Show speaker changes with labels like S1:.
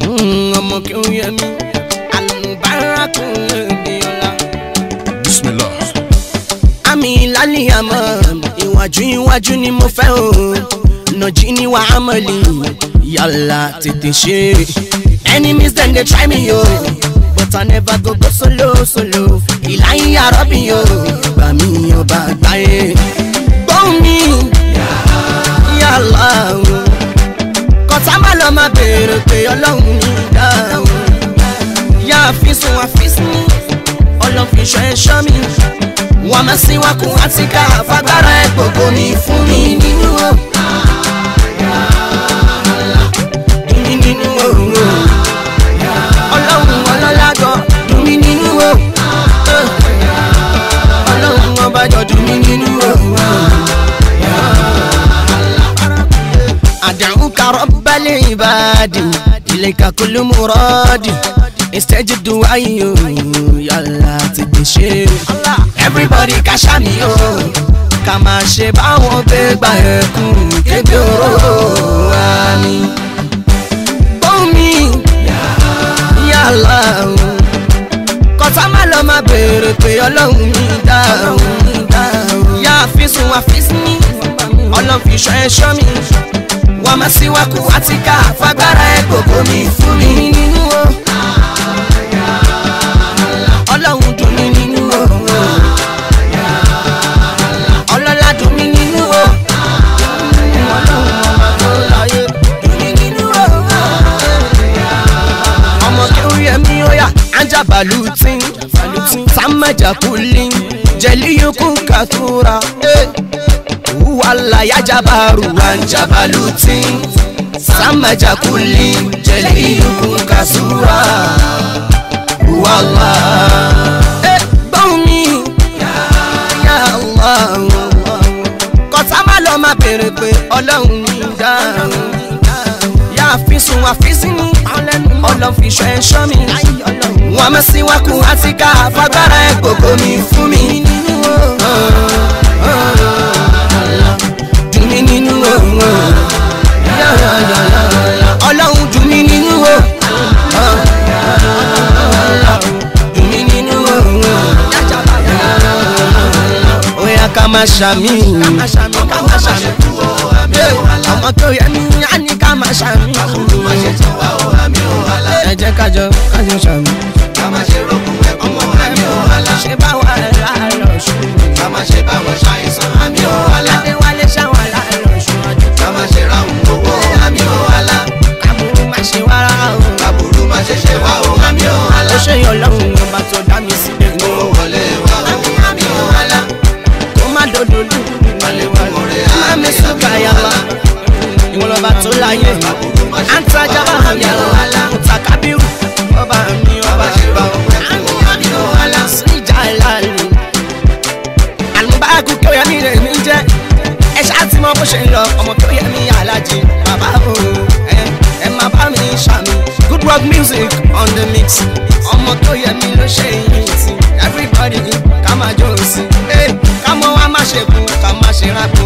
S1: Hmm, ọmọ kí ó yẹ mí àlùbárà kún lóde ọ̀la. Bismillah. àmì ìlàlì àmọ́ ìwájú ìwájú ni mo fẹ́ o nàjí ni wà á mọ̀lì yàrá tètè enemies dem dey try me o but I never go go solo solo ìlàyé àrọ́bì o gbà mí ọba àgbáyé. pé ọlọ́run mi dáhùn ìyá àfisùn àfisùn ọlọ́fin ṣọ́ ẹ̀ṣọ́ mi wọ́n máa sin wákùn àti ká àfagbára ẹ̀ gbogbo mi. لعبادي إليك كل مرادي instead of I you yàrá ti gbé everybody ká ṣàmì o ká máa ṣe báwọn bẹ gba ẹkún kébé oró àmì. omi yàrá o kọ́tà má lọ máa béèrè pé ọlọ́run mi dá o. yá àfisùn àfisùn mi ọlọ́run fi ṣọ́ mi wọ́n máa síwákú àti ká fagbára ẹ̀ gbogbo mi fún mi nínú o. ọlọ́run dùn mí nínú o. ọlọ́lá dùn mí nínú o. ọlọ́run ọmọ tó láyé dùn mí nínú o. ọmọ kéwì ẹ̀mí ọ̀yà ajábàlú tí ń sàmájà kú lí jẹ̀lí yókù kàtúrà. Hey wala ya jabaru wan jabalutin sama jakuli jeliyukun kasura wala. ẹ gbọ́n mi ya Allah kọ́tà má lọ máa béèrè pé ọlọ́run ń dáhùn àfisùn àfisínú ọlọ́n fi ṣọ ẹ̀ṣọ́ mi wọ́n mọ̀ síwájú àti ká àfagbára ẹ̀ gbogbo mi fún mi. ká má ṣàmì ọmọ tó yẹ mí á ní ká má ṣàmì ẹ jẹ́ kájọ kájọ ṣàmì. láyé àǹtajà bá mi mùtàkábírù ọba mi ọba àǹtajà wàhálà síjà ìlàlù àlùbáàkù kí ọyà mi rẹ̀ mi jẹ́ ẹ ṣáà ti mọ bó ṣe ń lọ ọmọ tó yẹ mi alájẹ bàbá o ẹ má bá mi ṣàmì good rock music on the mix ọmọ tó yẹ mi ló ṣe yìí sí everybody ká máa jó sí ká mọ wá má ṣe kú ká má ṣe rákú.